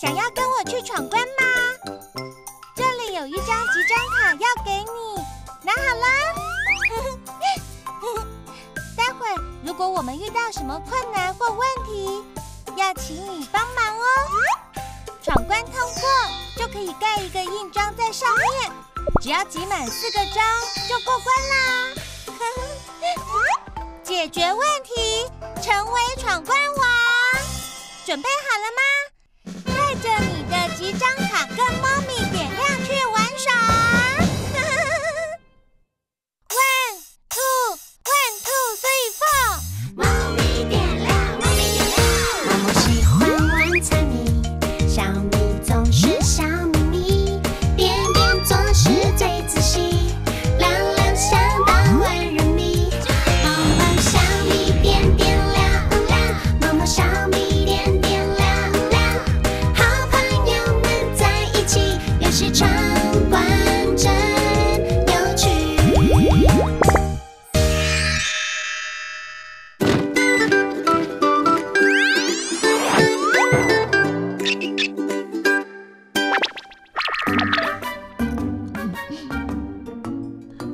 想要跟我去闯关吗？这里有一张集章卡要给你，拿好了。待会如果我们遇到什么困难或问题，要请你帮忙哦。闯关通过就可以盖一个印章在上面，只要集满四个章就过关啦。解决问题，成为闯关王，准备好了吗？带着你的几张卡跟猫咪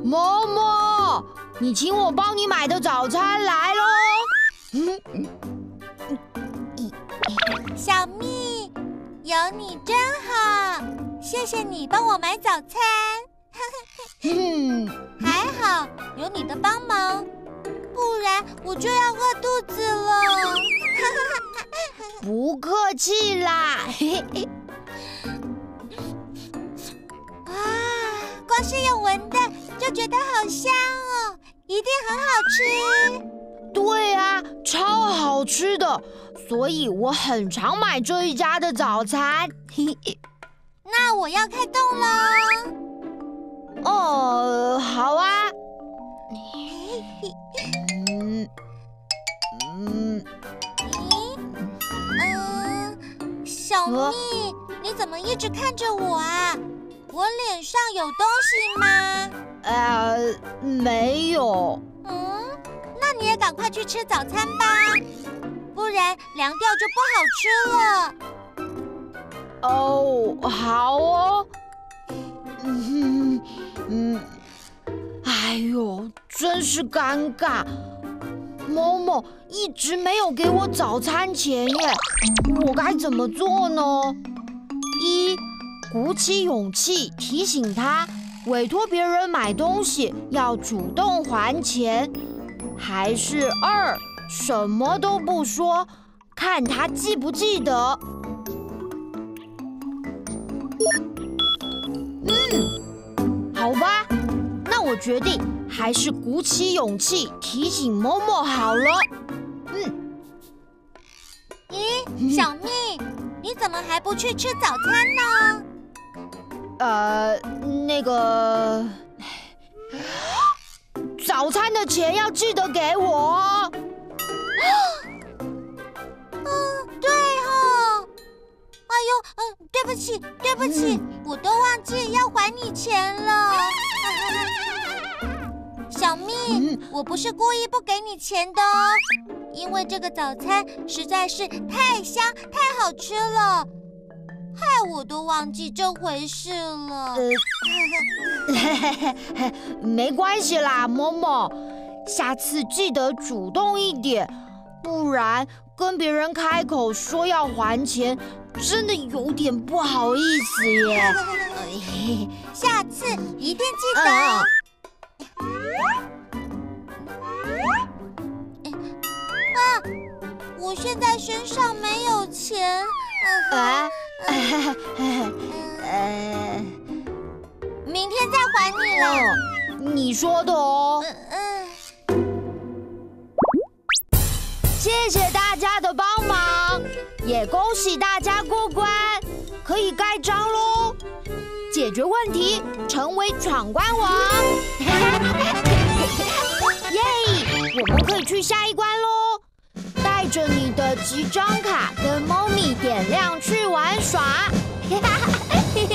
嬷嬷，你请我帮你买的早餐来喽。小蜜，有你真好，谢谢你帮我买早餐。嗯，还好有你的帮忙，不然我就要饿肚子了。不客气啦。啊，光是有闻的就觉得好香哦，一定很好吃。对啊，超好吃的，所以我很常买这一家的早餐。嘿 嘿那我要开动喽。哦，好啊。嗯嗯，咦，嗯，小呃蜜，你怎么一直看着我啊？我脸上有东西吗？呃，没有。嗯，那你也赶快去吃早餐吧，不然凉掉就不好吃了。哦，好哦。嗯嗯，哎呦，真是尴尬。某某一直没有给我早餐钱耶，我该怎么做呢？一，鼓起勇气提醒他，委托别人买东西要主动还钱，还是二，什么都不说，看他记不记得。嗯，好吧，那我决定还是鼓起勇气提醒某某好了。嗯，咦，小蜜，你怎么还不去吃早餐呢？呃，那个，早餐的钱要记得给我哦。嗯，对哦。哎呦，嗯，对不起，对不起，我都忘记要还你钱了。小蜜，嗯我不是故意不给你钱的哦，因为这个早餐实在是太香、太好吃了，害我都忘记这回事了。呃，没关系啦，某某，下次记得主动一点，不然跟别人开口说要还钱，真的有点不好意思耶。下次一定记得我现在身上没有钱。嗯啊，嗯，呃，明天再还你了。你说的哦。谢谢大家的帮忙，也恭喜大家过关，可以盖章喽，解决问题，成为闯关王。耶！我们可以去下一关喽，这里的集章卡跟猫咪点亮去玩耍。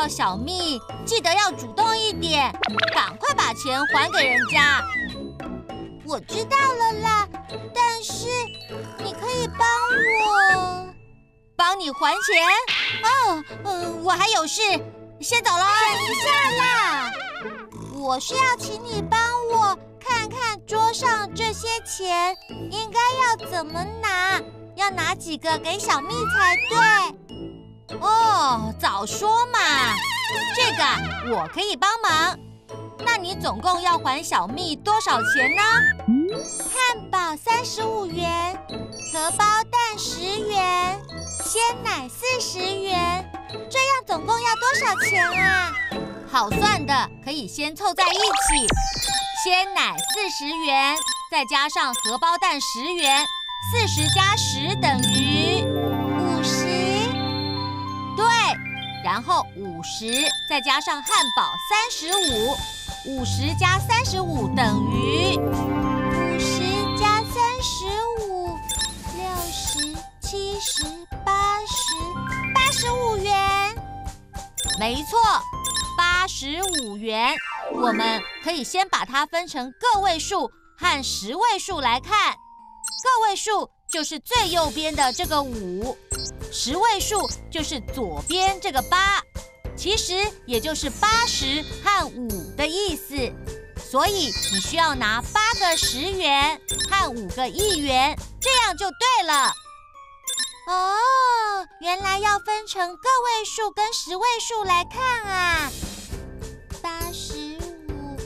到小蜜，记得要主动一点，赶快把钱还给人家。我知道了啦，但是你可以帮我，帮你还钱？哦，嗯，我还有事，先走了。等一下啦，我是要请你帮我看看桌上这些钱应该要怎么拿，要拿几个给小蜜才对。哦，早说嘛！这个我可以帮忙。那你总共要还小蜜多少钱呢？汉堡三十五元，荷包蛋十元，鲜奶四十元，这样总共要多少钱啊？好算的，可以先凑在一起。鲜奶四十元，再加上荷包蛋十元，四十加十等于。然后五十再加上汉堡三十五，五十加三十五等于五十加三十五，六十七十八十八十五元。没错，八十五元。我们可以先把它分成个位数和十位数来看，个位数就是最右边的这个五。十位数就是左边这个八，其实也就是八十和五的意思，所以你需要拿八个十元和五个一元，这样就对了。哦，原来要分成个位数跟十位数来看啊！八十五，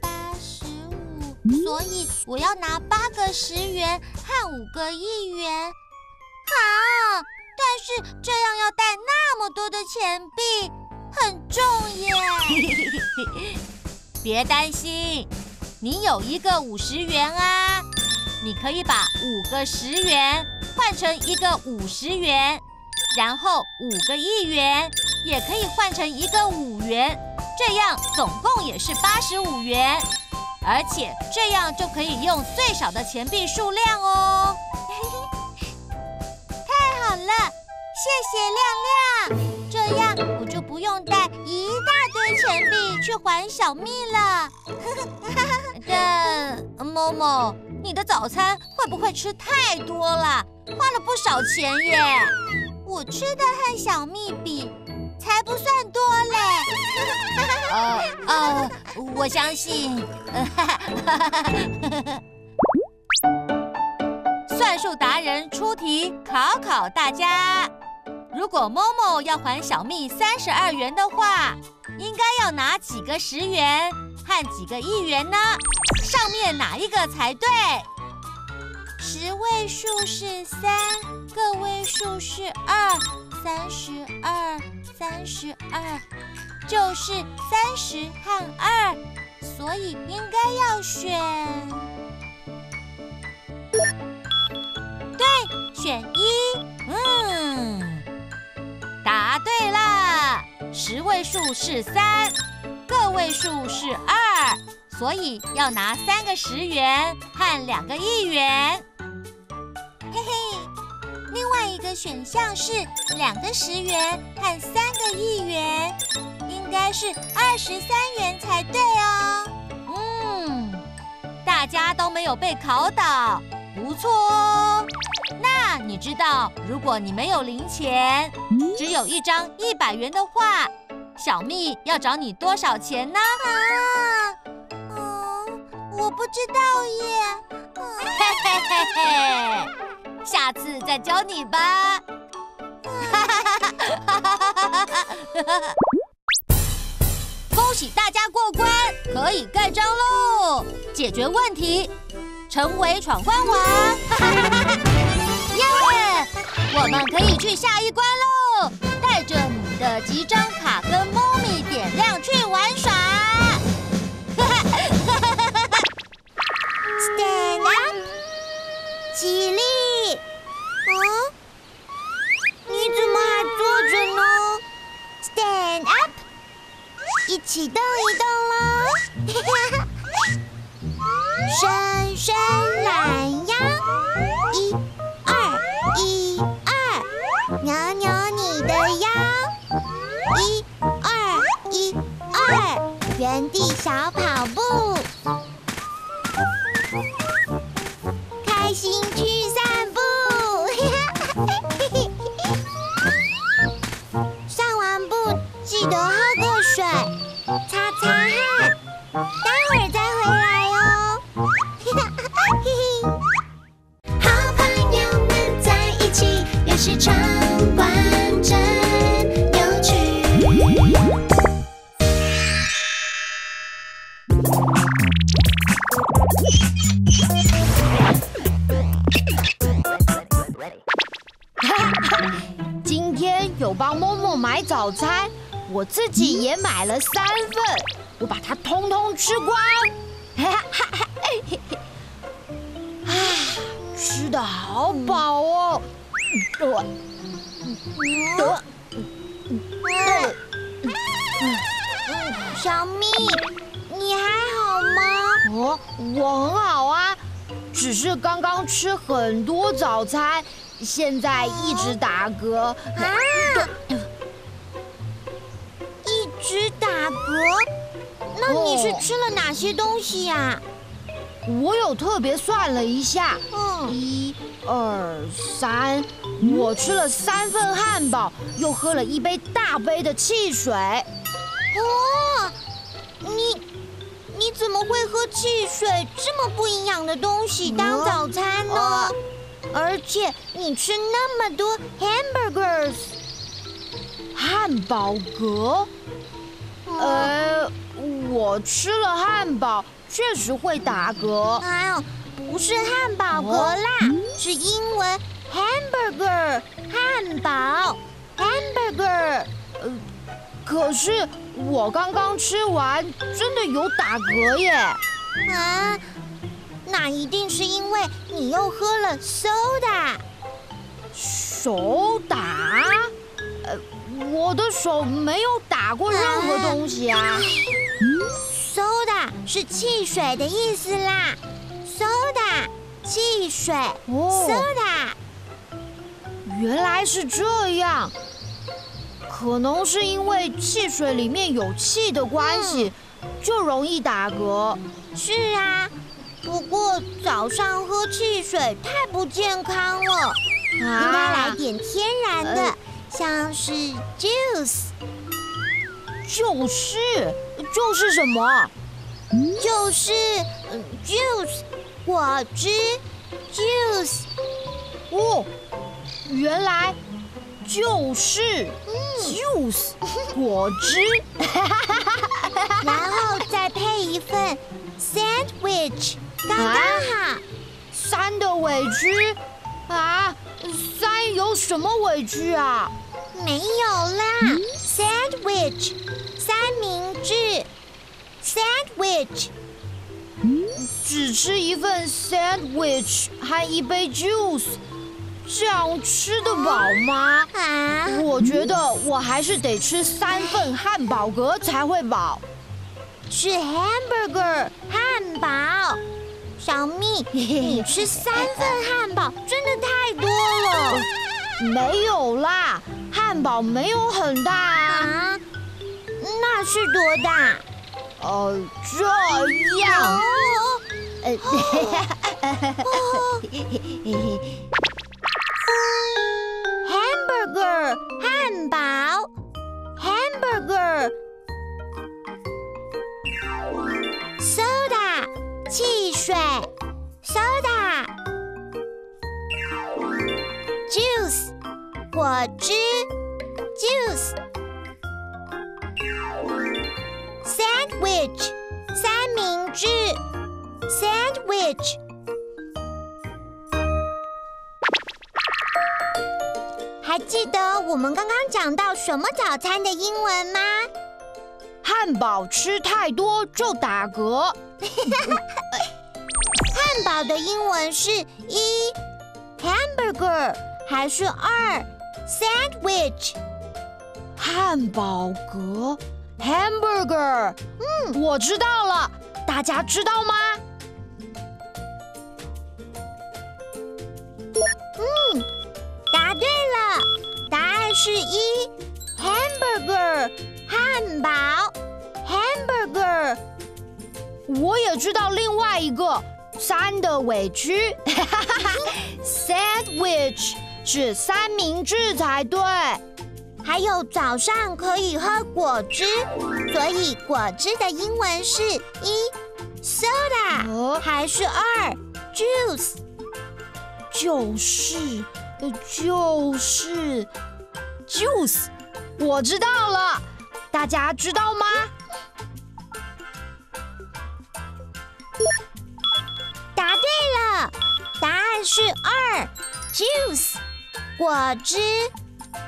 八十五，所以我要拿八个十元和五个一元。好。但是这样要带那么多的钱币，很重耶。别担心，你有一个五十元啊，你可以把五个十元换成一个五十元，然后五个一元也可以换成一个五元，这样总共也是八十五元，而且这样就可以用最少的钱币数量哦。谢谢亮亮，这样我就不用带一大堆钱币去还小蜜了。但某某，你的早餐会不会吃太多了，花了不少钱耶？我吃的和小蜜比，才不算多嘞。呃呃，我相信。算术达人出题考考大家：如果某某要还小蜜三十二元的话，应该要拿几个十元和几个一元呢？上面哪一个才对？十位数是三，个位数是二，三十二，三十二就是三十和二，所以应该要选。对选一，嗯，答对了。十位数是三，个位数是二，所以要拿三个十元和两个一元。嘿嘿，另外一个选项是两个十元和三个一元，应该是二十三元才对哦。嗯，大家都没有被考倒，不错哦。那你知道，如果你没有零钱，只有一张一百元的话，小蜜要找你多少钱呢？啊，嗯，我不知道耶。嘿嘿嘿嘿，下次再教你吧。哈哈哈哈哈哈！恭喜大家过关，可以盖章喽，解决问题，成为闯关王。耶，我们可以去下一关喽！带着你的几张卡跟猫咪点亮去玩耍。Stand up，起立。嗯，你怎么还坐着呢？Stand up，一起动一动啦。小跑买早餐，我自己也买了三份，我把它通通吃光。啊，吃的好饱哦！小蜜，你还好吗？哦，我很好啊，只是刚刚吃很多早餐，现在一直打嗝。直打嗝，那你是哦吃了哪些东西呀、我有特别算了一下，嗯，一、二、三，我吃了三份汉堡，又喝了一杯大杯的汽水。哦，你你怎么会喝汽水这么不营养的东西当早餐呢？哦而且你吃那么多 hamburgers，汉堡格，呃，呃，我吃了汉堡，确实会打嗝。哎呦，不是汉堡格啦，是英文 hamburger 汉堡 hamburger。呃可是我刚刚吃完，真的有打嗝耶。啊，那一定是因为你又喝了 soda。手打？呃，我的手没有打过任何东西啊。soda 是汽水的意思啦，soda 汽水、哦 soda。原来是这样，可能是因为汽水里面有气的关系，就容易打嗝。是啊，不过早上喝汽水太不健康了，应该来点天然的，呃像是 juice，就是就是什么？就是嗯 juice 果汁 juice。哦，原来就是嗯 juice 果汁。然后再配一份 sandwich，刚刚好。三的委屈啊？三有什么委屈啊？没有啦，sandwich，三明治，sandwich。只吃一份 sandwich 和一杯 juice，这样吃得饱吗？啊，我觉得我还是得吃三份汉堡格才会饱。是 hamburger 汉堡。小蜜，你吃三份汉堡真的太没有啦，汉堡没有很大啊。啊！那是多大？哦，这样。哦，呃，哦 hamburger 汉堡，hamburger 果汁，juice sandwich 三明治，sandwich。还记得我们刚刚讲到什么早餐的英文吗？汉堡吃太多就打嗝。汉堡的英文是一 hamburger 还是二 sandwich。汉堡格。hamburger。嗯，我知道了。大家知道吗？嗯。答对了。答案是一。hamburger。汉堡。hamburger。我也知道另外一个。三的委屈。哈哈哈。sandwich。是三明治才对。还有早上可以喝果汁，所以果汁的英文是一 soda 呃，还是二 juice？就是，呃就是 juice。我知道了，大家知道吗？答对了，答案是二 juice 果汁。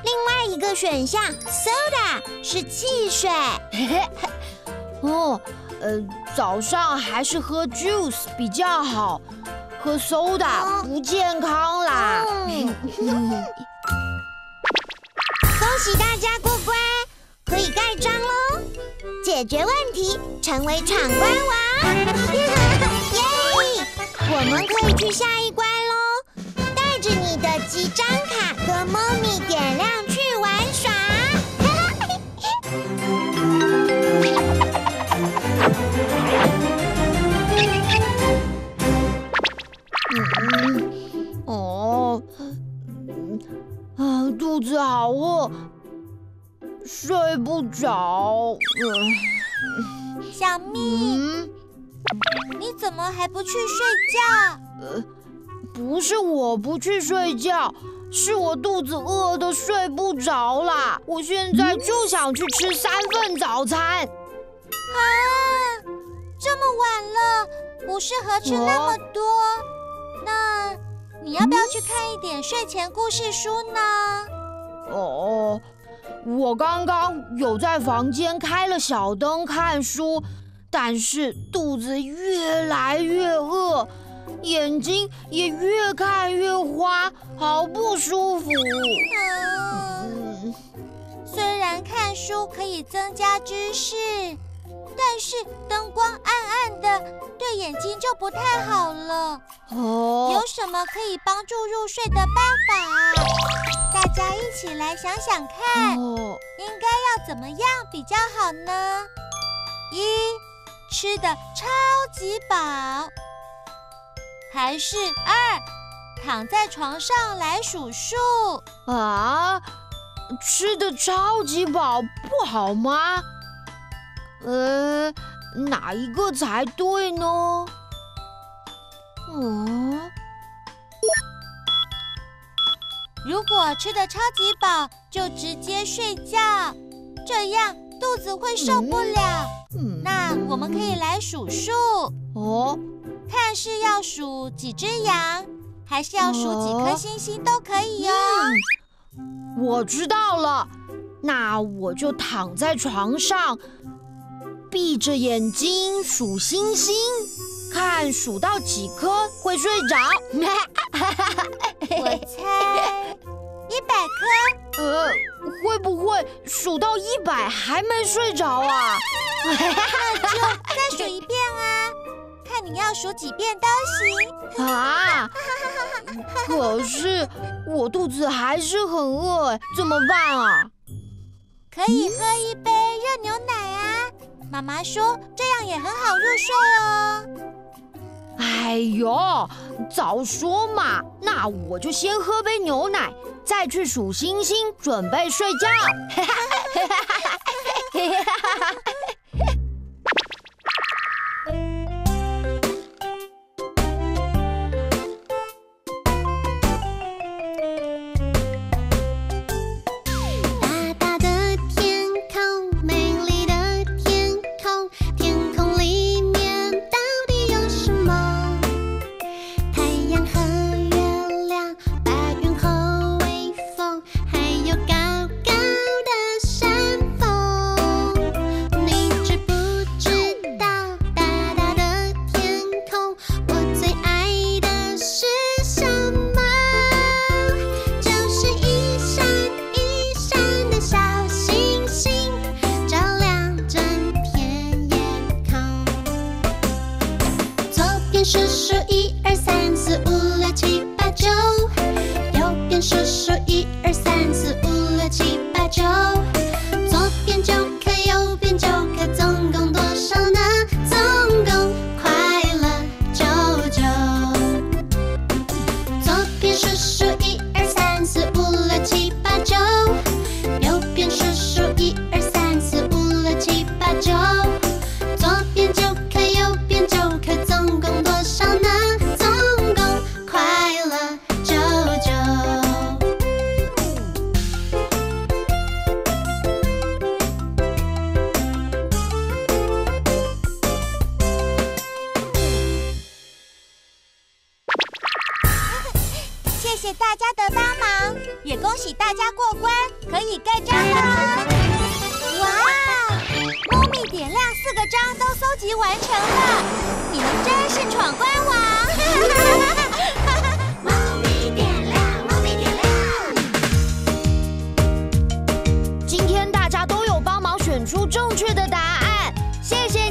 另外一个选项 soda 是汽水。哦，呃，早上还是喝 juice 比较好，喝 soda 哦不健康啦。嗯 恭喜大家过关，可以盖章喽！解决问题，成为闯关王，耶！我们可以去下一关喽，带着你的几张小咪，嗯，你怎么还不去睡觉？呃不是我不去睡觉，是我肚子饿的睡不着啦。我现在就想去吃三份早餐。啊，这么晚了，不适合吃那么多。那你要不要去看一点睡前故事书呢？哦，我刚刚有在房间开了小灯看书，但是肚子越来越饿，眼睛也越看越花，好不舒服。虽然看书可以增加知识，但是灯光暗暗的，对眼睛就不太好了。哦有，什么可以帮助入睡的办法？大家一起来想想看。哦，应该要怎么样比较好呢？一，吃的超级饱，还是二，躺在床上来数数？啊，吃的超级饱不好吗？呃，哪一个才对呢？哦，如果吃的超级饱，就直接睡觉，这样肚子会受不了。嗯那我们可以来数数，哦，看是要数几只羊，还是要数几颗哦星星都可以哦。嗯，我知道了，那我就躺在床上，闭着眼睛数星星，看数到几颗会睡着。我猜一百颗。呃，会不会数到一百还没睡着啊？就再数一遍啊，看你要数几遍都行。啊！可是我肚子还是很饿，哎怎么办啊？可以喝一杯热牛奶啊，妈妈说这样也很好入睡哦。哎呦，早说嘛！那我就先喝杯牛奶，再去数星星，准备睡觉。都有帮忙选出正确的答案。谢谢